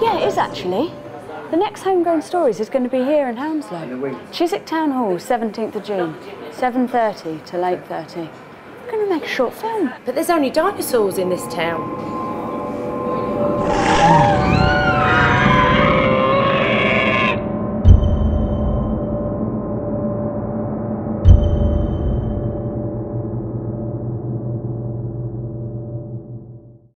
Yeah, it is actually. The next Homegrown Stories is going to be here in Hounslow. Chiswick Town Hall, 17th of June, 7.30 to 8.30. We're going to make a short film. But there's only dinosaurs in this town.